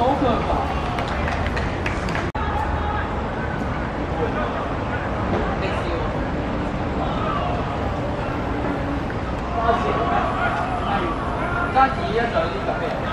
好可怕！没事。开？加字一在，这是咩？